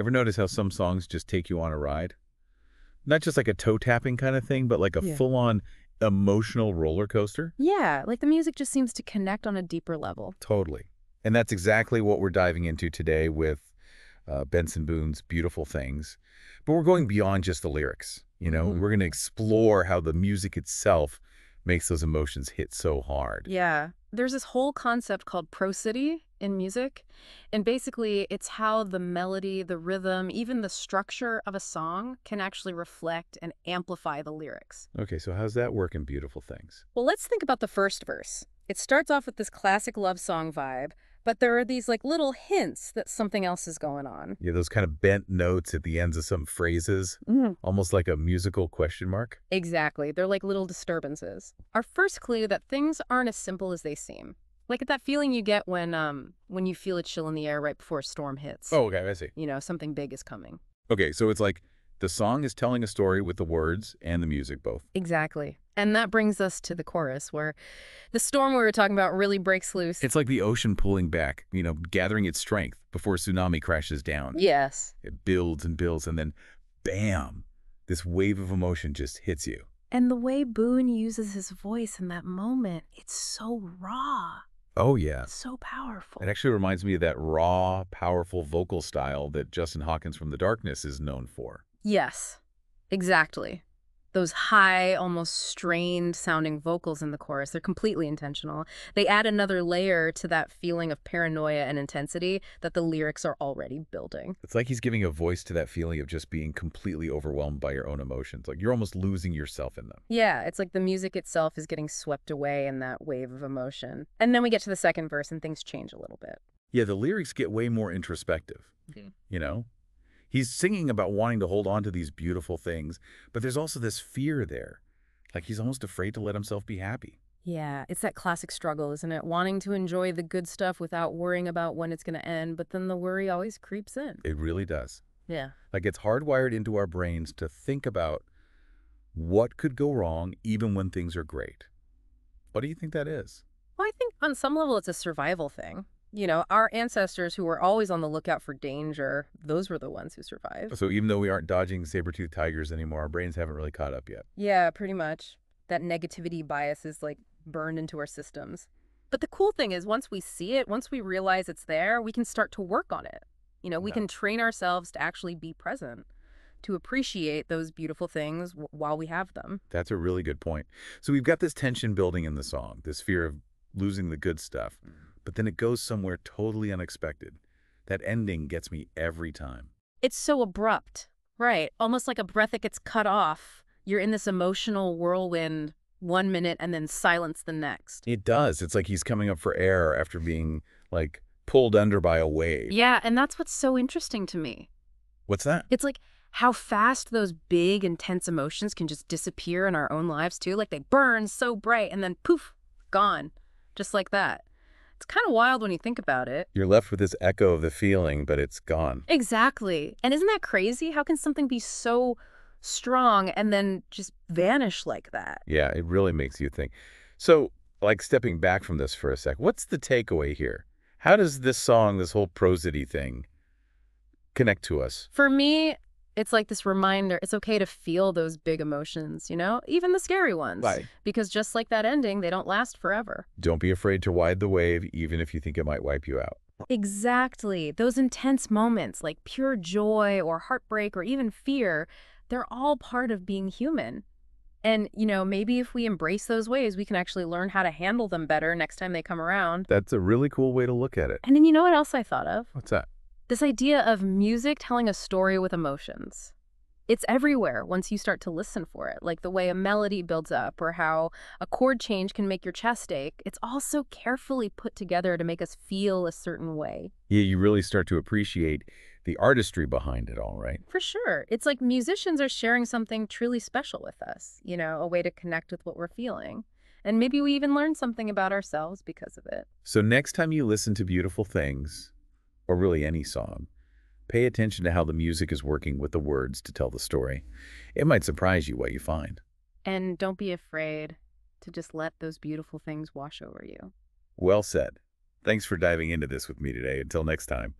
Ever notice how some songs just take you on a ride? Not just like a toe tapping kind of thing, but like a Yeah. full on emotional roller coaster? Yeah, like the music just seems to connect on a deeper level. Totally. And that's exactly what we're diving into today with uh, Benson Boone's Beautiful Things. But we're going beyond just the lyrics. You know, Mhm. we're going to explore how the music itself makes those emotions hit so hard. Yeah. There's this whole concept called prosody in music. And basically, it's how the melody, the rhythm, even the structure of a song can actually reflect and amplify the lyrics. Okay, so how's that work in Beautiful Things? Well, let's think about the first verse. It starts off with this classic love song vibe, but there are these like little hints that something else is going on. Yeah, those kind of bent notes at the ends of some phrases, mm-hmm. almost like a musical question mark. Exactly. They're like little disturbances. Our first clue that things aren't as simple as they seem. Like that feeling you get when um when you feel a chill in the air right before a storm hits. Oh, okay, I see. You know, something big is coming. Okay, so it's like the song is telling a story with the words and the music both. Exactly. And that brings us to the chorus where the storm we were talking about really breaks loose. It's like the ocean pulling back, you know, gathering its strength before a tsunami crashes down. yes. It builds and builds, and then bam, this wave of emotion just hits you. And the way Boone uses his voice in that moment, it's so raw, Oh, yeah. so powerful. It actually reminds me of that raw, powerful vocal style that Justin Hawkins from The Darkness is known for. Yes, exactly. Those high, almost strained sounding vocals in the chorus, they're completely intentional. They add another layer to that feeling of paranoia and intensity that the lyrics are already building. It's like he's giving a voice to that feeling of just being completely overwhelmed by your own emotions. Like you're almost losing yourself in them. Yeah, it's like the music itself is getting swept away in that wave of emotion. And then we get to the second verse and things change a little bit. Yeah, the lyrics get way more introspective. Mhm. You know? He's singing about wanting to hold on to these beautiful things, but there's also this fear there. Like he's almost afraid to let himself be happy. Yeah, it's that classic struggle, isn't it? Wanting to enjoy the good stuff without worrying about when it's going to end, but then the worry always creeps in. It really does. Yeah. Like it's hardwired into our brains to think about what could go wrong even when things are great. What do you think that is? Well, I think on some level it's a survival thing. You know, our ancestors who were always on the lookout for danger, those were the ones who survived. So even though we aren't dodging saber-toothed tigers anymore, our brains haven't really caught up yet. Yeah, pretty much. That negativity bias is like burned into our systems. But the cool thing is once we see it, once we realize it's there, we can start to work on it. You know, we Yeah. can train ourselves to actually be present, to appreciate those beautiful things while we have them. That's a really good point. So we've got this tension building in the song, this fear of losing the good stuff, but then it goes somewhere totally unexpected. That ending gets me every time. It's so abrupt, right? Almost like a breath that gets cut off. You're in this emotional whirlwind one minute and then silence the next. It does. It's like he's coming up for air after being like pulled under by a wave. Yeah, and that's what's so interesting to me. What's that? It's like how fast those big, intense emotions can just disappear in our own lives, too. Like they burn so bright and then poof, gone. Just like that. It's kind of wild when you think about it. You're left with this echo of the feeling, but it's gone. Exactly. And isn't that crazy? How can something be so strong and then just vanish like that? Yeah, it really makes you think. So, like stepping back from this for a sec, what's the takeaway here? How does this song, this whole prosody thing, connect to us? For me, it's like this reminder it's okay to feel those big emotions, you know, even the scary ones. Because just like that ending, they don't last forever. Don't be afraid to ride the wave, even if you think it might wipe you out. Exactly. Those intense moments, like pure joy or heartbreak or even fear, they're all part of being human. And, you know, maybe if we embrace those ways, we can actually learn how to handle them better next time they come around. That's a really cool way to look at it. And then you know what else I thought of? What's that? This idea of music telling a story with emotions. It's everywhere once you start to listen for it, like the way a melody builds up or how a chord change can make your chest ache. It's all so carefully put together to make us feel a certain way. Yeah, you really start to appreciate the artistry behind it all, right? For sure. It's like musicians are sharing something truly special with us, you know, a way to connect with what we're feeling. And maybe we even learn something about ourselves because of it. So next time you listen to Beautiful Things, or really any song, pay attention to how the music is working with the words to tell the story. It might surprise you what you find. And don't be afraid to just let those beautiful things wash over you. Well said. Thanks for diving into this with me today. Until next time.